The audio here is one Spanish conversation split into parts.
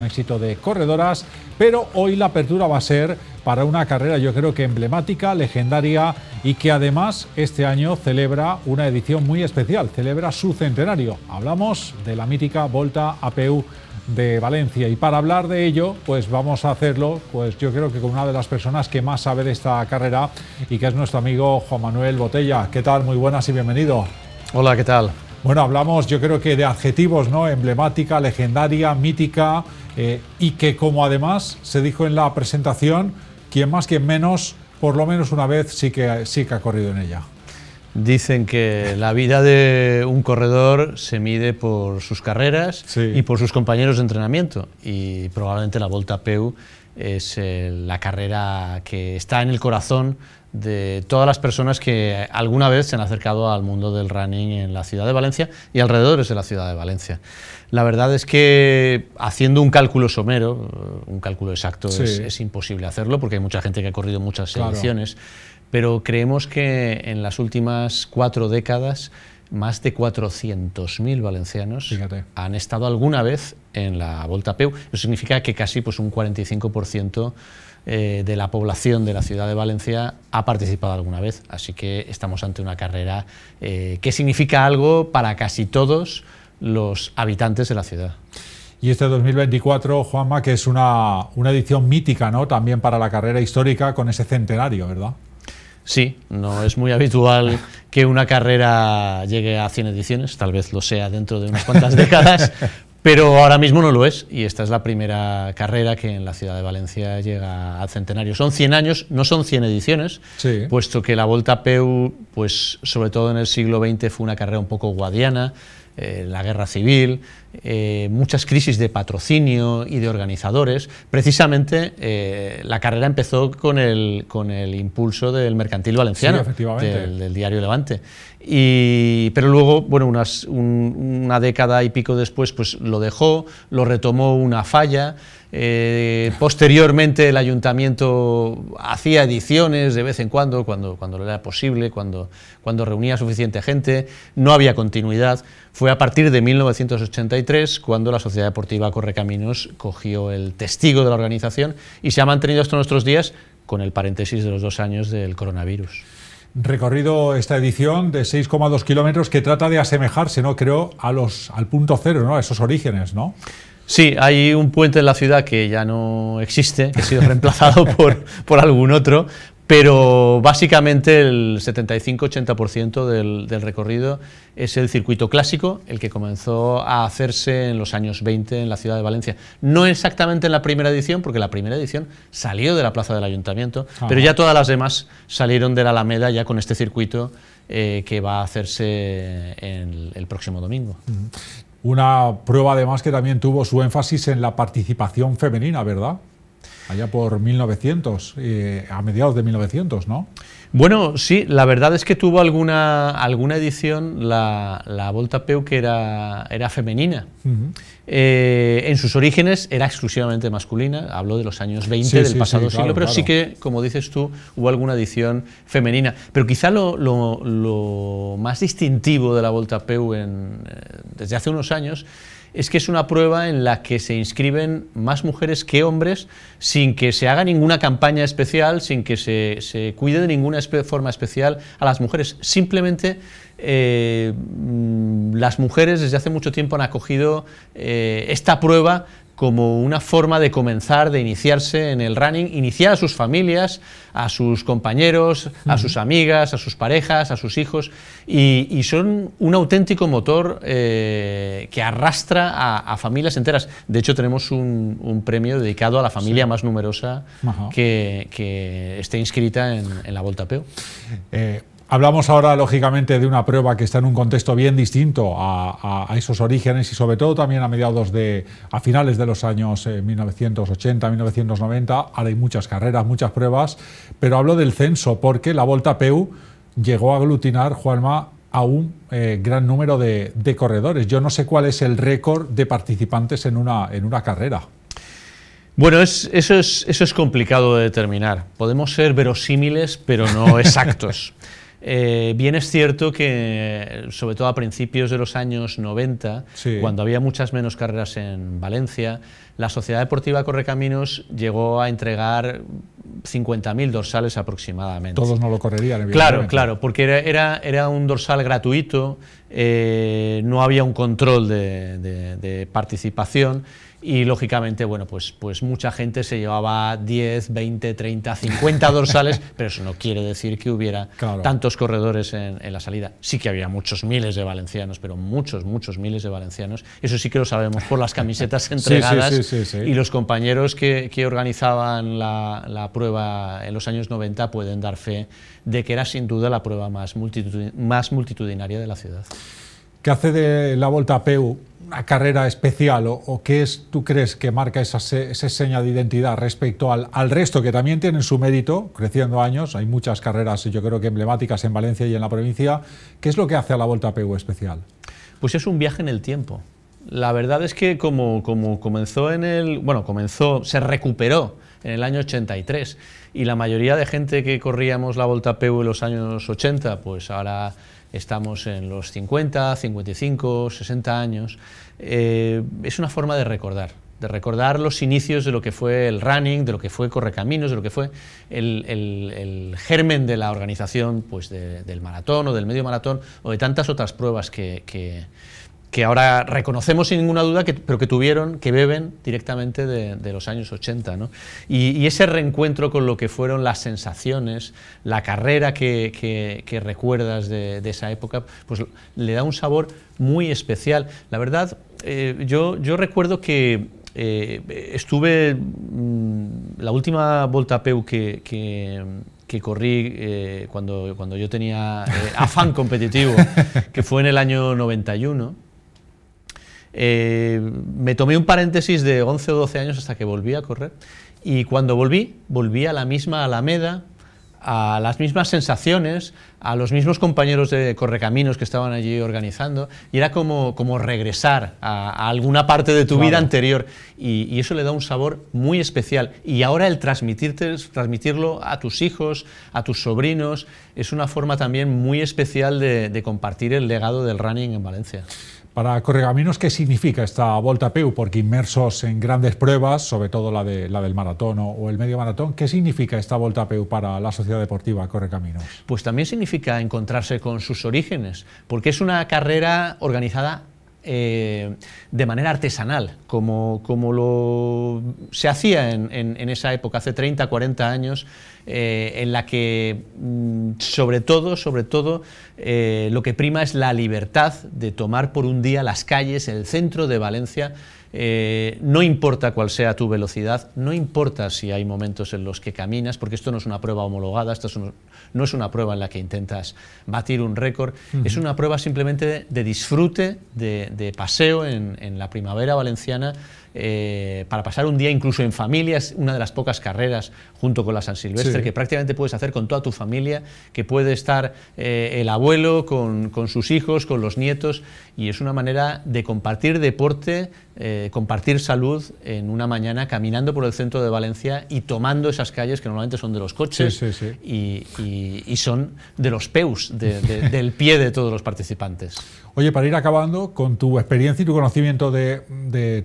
éxito de corredoras, pero hoy la apertura va a ser para una carrera yo creo que emblemática, legendaria y que además este año celebra una edición muy especial, celebra su centenario. Hablamos de la mítica Volta APU de Valencia y para hablar de ello pues vamos a hacerlo pues yo creo que con una de las personas que más sabe de esta carrera y que es nuestro amigo Juan Manuel Botella. ¿Qué tal? Muy buenas y bienvenido. Hola, ¿qué tal? Bueno, hablamos yo creo que de adjetivos, ¿no? Emblemática, legendaria, mítica, eh, y que como además se dijo en la presentación, quien más, quien menos, por lo menos una vez sí que, sí que ha corrido en ella. Dicen que la vida de un corredor se mide por sus carreras y por sus compañeros de entrenamiento y probablemente la Volta Peu es eh, la carrera que está en el corazón de todas las personas que alguna vez se han acercado al mundo del running en la ciudad de Valencia y alrededores de la ciudad de Valencia. La verdad es que haciendo un cálculo somero, un cálculo exacto, es, imposible hacerlo porque hay mucha gente que ha corrido muchas ediciones, pero creemos que en las últimas cuatro décadas más de 400.000 valencianos han estado alguna vez en la Volta Peu. Eso significa que casi pues, un 45% eh, de la población de la ciudad de Valencia ha participado alguna vez. Así que estamos ante una carrera eh, que significa algo para casi todos los habitantes de la ciudad. Y este 2024, Juanma, que es una, una edición mítica ¿no? también para la carrera histórica con ese centenario, ¿verdad? Sí, no es muy habitual que una carrera llegue a 100 ediciones, tal vez lo sea dentro de unas cuantas décadas, pero ahora mismo no lo es y esta es la primera carrera que en la ciudad de Valencia llega al centenario. Son 100 años, no son 100 ediciones, puesto que la Volta Peu, pues sobre todo en el siglo XX fue una carrera un poco guadiana, eh, la guerra civil, eh, muchas crisis de patrocinio y de organizadores. Precisamente eh, la carrera empezó con el, con el impulso del mercantil valenciano, del, diario Levante. Y, pero luego, bueno, unas, una década y pico después, pues lo dejó, lo retomó una falla. posteriormente el ayuntamiento hacía ediciones de vez en cuando, cuando, cuando era posible, cuando, cuando reunía suficiente gente, no había continuidad. Fue a partir de 1983 cuando la Sociedad Deportiva Correcaminos cogió el testigo de la organización y se ha mantenido hasta nuestros días con el paréntesis de los dos años del coronavirus. Recorrido esta edición de 6,2 kilómetros que trata de asemejarse, ¿no? creo, a los, al punto cero, ¿no? a esos orígenes, ¿no? Sí, hay un puente en la ciudad que ya no existe, que ha sido reemplazado por, por algún otro, pero básicamente el 75-80% del, del, recorrido es el circuito clásico, el que comenzó a hacerse en los años 20 en la ciudad de Valencia. No exactamente en la primera edición, porque la primera edición salió de la plaza del ayuntamiento, pero ya todas las demás salieron de la Alameda ya con este circuito eh, que va a hacerse en el próximo domingo. Una prueba además que también tuvo su énfasis en la participación femenina, ¿verdad? Allá por 1900, eh, a mediados de 1900, ¿no? Bueno, sí, la verdad es que tuvo alguna, alguna edición la, la Volta Peu que era, era femenina. Eh, en sus orígenes era exclusivamente masculina, hablo de los años 20 del pasado siglo, pero sí que, como dices tú, hubo alguna edición femenina. Pero quizá lo, lo, lo más distintivo de la Volta Peu en, eh, desde hace unos años es que es una prueba en la que se inscriben más mujeres que hombres sin que se haga ninguna campaña especial, sin que se, cuide de ninguna forma especial a las mujeres. Simplemente eh, mm, las mujeres desde hace mucho tiempo han acogido eh, esta prueba como una forma de comenzar, de iniciarse en el running, iniciar a sus familias, a sus compañeros, a sus amigas, a sus parejas, a sus hijos, y, son un auténtico motor eh, que arrastra a, familias enteras. De hecho, tenemos un, premio dedicado a la familia más numerosa que, esté inscrita en, la Volta Peu. Eh, Hablamos ahora, lógicamente, de una prueba que está en un contexto bien distinto a, esos orígenes y sobre todo también a mediados de, a finales de los años 1980, eh, 1990. Ahora hay muchas carreras, muchas pruebas, pero hablo del censo porque la Volta Peu llegó a aglutinar, Juanma, a un eh, gran número de, corredores. Yo no sé cuál es el récord de participantes en una, en una carrera. Bueno, eso, es, eso es complicado de determinar. Podemos ser verosímiles, pero no exactos. Eh, bien es cierto que, sobre todo a principios de los años 90, cuando había muchas menos carreras en Valencia, la Sociedad Deportiva Correcaminos llegó a entregar 50.000 dorsales aproximadamente. Todos no lo correrían, Claro, claro, porque era, era, un dorsal gratuito, eh, no había un control de participación y lógicamente, bueno, pues, pues mucha gente se llevaba 10, 20, 30, 50 dorsales, pero eso no quiere decir que hubiera tantos corredores en, la salida. Sí que había muchos miles de valencianos, pero muchos, muchos miles de valencianos. Eso sí que lo sabemos por las camisetas entregadas y los compañeros que, que organizaban la, la, prueba en los años 90 pueden dar fe de que era sin duda la prueba más, más multitudinaria de la ciudad. ¿Qué hace de la Volta a Peu una carrera especial o, qué es, tú crees que marca esa, seña de identidad respecto al, al, resto que también tienen su mérito, creciendo años, hay muchas carreras yo creo que emblemáticas en Valencia y en la provincia, ¿qué es lo que hace a la Volta a PU especial? Pues es un viaje en el tiempo. La verdad es que como, como comenzó en el, bueno, comenzó, se recuperó en el año 83 y la mayoría de gente que corríamos la Volta a PU en los años 80, pues ahora estamos en los 50, 55, 60 años, eh, es una forma de recordar, de recordar los inicios de lo que fue el running, de lo que fue Correcaminos, de lo que fue el, germen de la organización pues del maratón o del medio maratón o de tantas otras pruebas que, que ahora reconocemos sin ninguna duda, que, pero que tuvieron, que beben directamente de, los años 80. ¿no? Y, ese reencuentro con lo que fueron las sensaciones, la carrera que, que, recuerdas de, esa época, pues le da un sabor muy especial. La verdad, eh, yo, yo recuerdo que eh, estuve, mm, la última Volta Peu que, que corrí eh, cuando, cuando yo tenía afán competitivo, que fue en el año 91, eh, me tomé un paréntesis de 11 o 12 años hasta que volví a correr y cuando volví, volví a la misma Alameda, a las mismas sensaciones, a los mismos compañeros de Correcaminos que estaban allí organizando, y era como, como regresar a, alguna parte de tu vida anterior, y, eso le da un sabor muy especial. Y ahora el transmitirte, transmitirlo a tus hijos, a tus sobrinos, es una forma también muy especial de compartir el legado del running en Valencia. Para Corregaminos, ¿qué significa esta Volta Peu? Porque inmersos en grandes pruebas, sobre todo la, de, la del maratón o, el medio maratón, ¿qué significa esta Volta Peu para la Sociedad Deportiva Correcaminos? Pues también significa encontrarse con sus orígenes, porque es una carrera organizada eh, de manera artesanal, como, como lo se hacía en, esa época, hace 30, 40 años, eh, en la que mm, sobre todo, sobre todo, eh, lo que prima es la libertad de tomar por un día las calles, el centro de Valencia, eh, no importa cuál sea tu velocidad, no importa si hay momentos en los que caminas, porque esto no es una prueba homologada, esto no es una prueba en la que intentas batir un récord, es una prueba simplemente de, disfrute, de, paseo en, la primavera valenciana, eh, para pasar un día incluso en familia, es una de las pocas carreras junto con la San Silvestre que prácticamente puedes hacer con toda tu familia, que puede estar eh, el abuelo con, con sus hijos, con los nietos, y es una manera de compartir deporte, eh, compartir salud en una mañana caminando por el centro de Valencia y tomando esas calles que normalmente son de los coches Y, son de los peus, del pie de todos los participantes. Oye, para ir acabando, con tu experiencia y tu conocimiento de,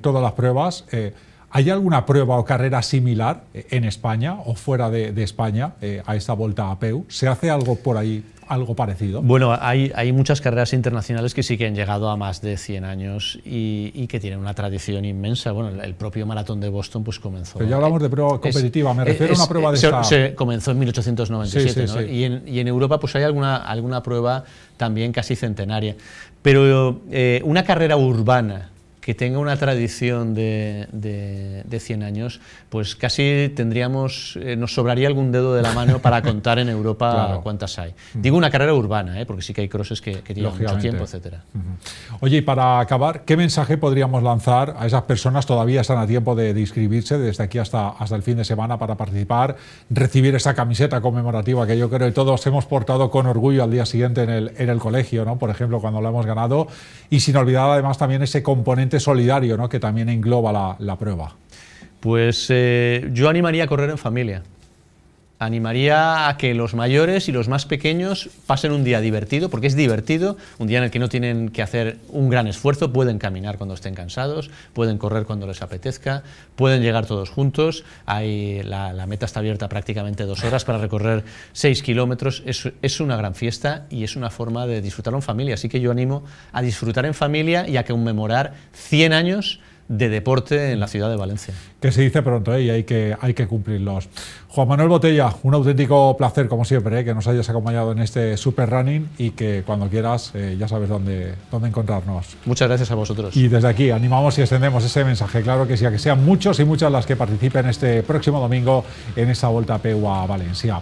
todas las pruebas, eh, ¿hay alguna prueba o carrera similar en España o fuera de, España eh, a esta vuelta a PEU? ¿Se hace algo por ahí algo parecido? Bueno, hay, hay, muchas carreras internacionales que sí que han llegado a más de 100 años y, que tienen una tradición inmensa. Bueno, el propio maratón de Boston pues comenzó... Pero ya hablamos de prueba competitiva, me refiero a una prueba de se, se comenzó en 1897, ¿no? Y, en, y, en, Europa pues hay alguna, alguna prueba también casi centenaria. Pero eh, una carrera urbana que tenga una tradición de, de, 100 años, pues casi tendríamos, eh, nos sobraría algún dedo de la mano para contar en Europa cuántas hay. Digo una carrera urbana, ¿eh? porque sí que hay crosses que, que llevan mucho tiempo, etc. Oye, y para acabar, ¿qué mensaje podríamos lanzar a esas personas? Todavía están a tiempo de, inscribirse desde aquí hasta, hasta el fin de semana para participar, recibir esa camiseta conmemorativa que yo creo que todos hemos portado con orgullo al día siguiente en el, en el colegio, ¿no? por ejemplo, cuando lo hemos ganado, y sin olvidar además también ese componente solidario ¿no? que también engloba la, prueba. Pues eh, yo animaría a correr en familia. Animaría a que los mayores y los más pequeños pasen un día divertido, porque es divertido, un día en el que no tienen que hacer un gran esfuerzo, pueden caminar cuando estén cansados, pueden correr cuando les apetezca, pueden llegar todos juntos, Hay, la, meta está abierta prácticamente dos horas para recorrer seis kilómetros, es, es una gran fiesta y es una forma de disfrutar en familia, así que yo animo a disfrutar en familia y a conmemorar 100 años de deporte en la ciudad de Valencia. Que se dice pronto ¿eh? y hay que, hay que cumplirlos. Juan Manuel Botella, un auténtico placer como siempre ¿eh? que nos hayas acompañado en este Super Running y que cuando quieras eh, ya sabes dónde, dónde encontrarnos. Muchas gracias a vosotros. Y desde aquí animamos y extendemos ese mensaje, claro que sí, a que sean muchos y muchas las que participen este próximo domingo en esa Vuelta a Peu a Valencia.